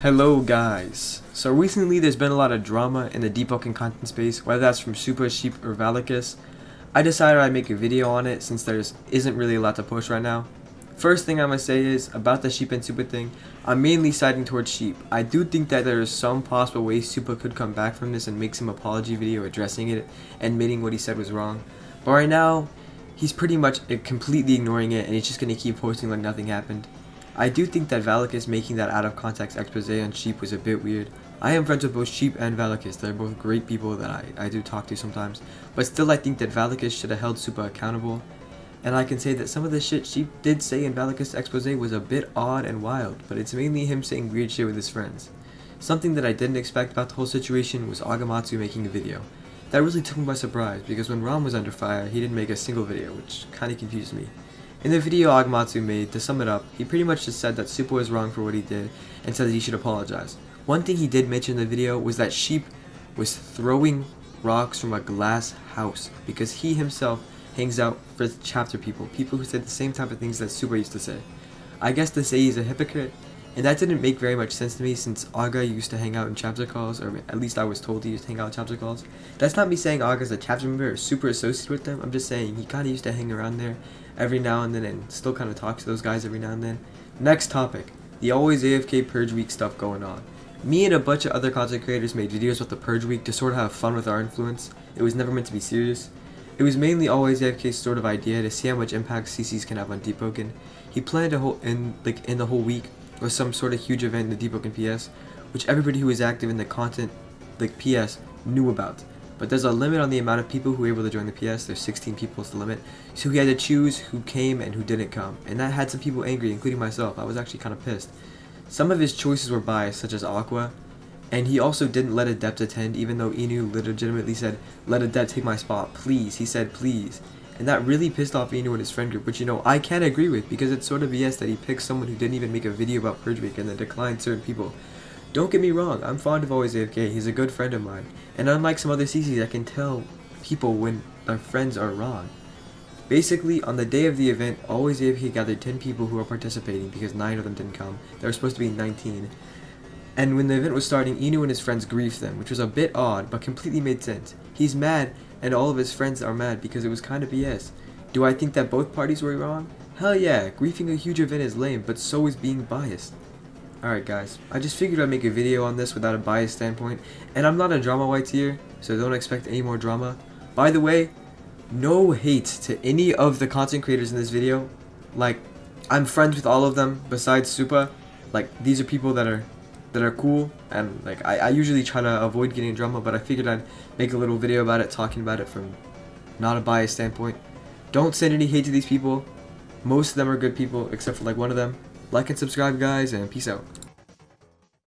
Hello guys! So recently there's been a lot of drama in the Deepwoken content space, whether that's from Supaa Sheep or Valakis. I decided I'd make a video on it since there isn't really a lot to push right now. First thing I'm going to say is, about the Sheep and Supaa thing, I'm mainly siding towards Sheep. I do think that there is some possible way Supaa could come back from this and make some apology video addressing it, admitting what he said was wrong. But right now, he's pretty much eh, completely ignoring it and he's just going to keep posting like nothing happened. I do think that Valakis making that out of context expose on Sheep was a bit weird. I am friends with both Sheep and Valakis, they're both great people that I, I do talk to sometimes, but still I think that Valakis should have held Supaa accountable. And I can say that some of the shit Sheep did say in Valakis' expose was a bit odd and wild, but it's mainly him saying weird shit with his friends. Something that I didn't expect about the whole situation was Agamatsu making a video. That really took me by surprise, because when Ram was under fire, he didn't make a single video, which kinda confused me. In the video Agamatsu made, to sum it up, he pretty much just said that Supaa was wrong for what he did and said that he should apologize. One thing he did mention in the video was that Sheep was throwing rocks from a glass house because he himself hangs out with chapter people, people who said the same type of things that Supaa used to say. I guess to say he's a hypocrite, and that didn't make very much sense to me since Aga used to hang out in chapter calls, or at least I was told he used to hang out in chapter calls. That's not me saying Aga's a chapter member or super associated with them, I'm just saying he kinda used to hang around there every now and then and still kind of talk to those guys every now and then. Next topic, the always AFK Purge Week stuff going on. Me and a bunch of other content creators made videos about the Purge Week to sort of have fun with our influence. It was never meant to be serious. It was mainly always AFK's sort of idea to see how much impact CCs can have on Deepwoken. He planned a whole in like in the whole week was some sort of huge event in the Deepwoken PS, which everybody who was active in the content like PS knew about. But there's a limit on the amount of people who were able to join the PS. There's 16 people is the limit. So he had to choose who came and who didn't come. And that had some people angry, including myself. I was actually kind of pissed. Some of his choices were biased, such as Aqua. And he also didn't let Adept attend, even though Inu legitimately said, let Adept take my spot, please. He said, please. And that really pissed off Inu and his friend group, which, you know, I can't agree with, because it's sort of BS that he picked someone who didn't even make a video about Purge Week and then declined certain people. Don't get me wrong, I'm fond of Always AFK, he's a good friend of mine. And unlike some other CCs, I can tell people when their friends are wrong. Basically, on the day of the event, Always AFK gathered 10 people who were participating because 9 of them didn't come. There were supposed to be 19. And when the event was starting, Inu and his friends griefed them, which was a bit odd, but completely made sense. He's mad, and all of his friends are mad because it was kinda BS. Do I think that both parties were wrong? Hell yeah, griefing a huge event is lame, but so is being biased. Alright guys, I just figured I'd make a video on this without a biased standpoint, and I'm not a drama white here, so don't expect any more drama. By the way, no hate to any of the content creators in this video, like, I'm friends with all of them besides Supaa, like, these are people that are that are cool, and like, I, I usually try to avoid getting drama, but I figured I'd make a little video about it, talking about it from not a biased standpoint. Don't send any hate to these people, most of them are good people, except for like one of them. Like and subscribe, guys, and peace out.